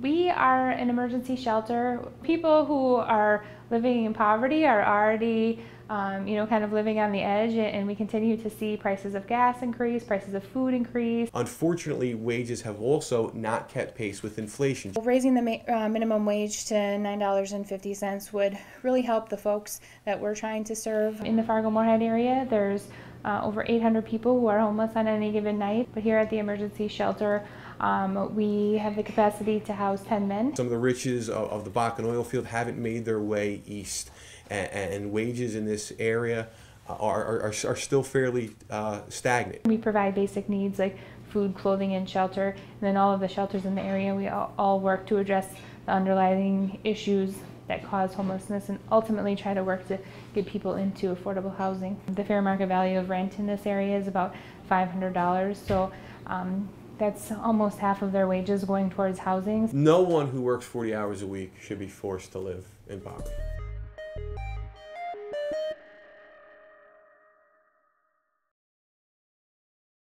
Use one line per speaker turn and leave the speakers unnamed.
We are an emergency shelter. People who are living in poverty are already, um, you know, kind of living on the edge, and we continue to see prices of gas increase, prices of food increase.
Unfortunately, wages have also not kept pace with inflation.
Raising the ma- uh, minimum wage to $9.50 would really help the folks that we're trying to serve. In the Fargo Moorhead area, there's uh, over 800 people who are homeless on any given night, but here at the emergency shelter, um, we have the capacity to house 10 men.
Some of the riches of, of the Bakken oil field haven't made their way east, and, and wages in this area are, are, are still fairly uh, stagnant.
We provide basic needs like food, clothing, and shelter, and then all of the shelters in the area, we all, all work to address the underlying issues that cause homelessness and ultimately try to work to get people into affordable housing. The fair market value of rent in this area is about $500, so um, that's almost half of their wages going towards housing.
No one who works 40 hours a week should be forced to live in poverty.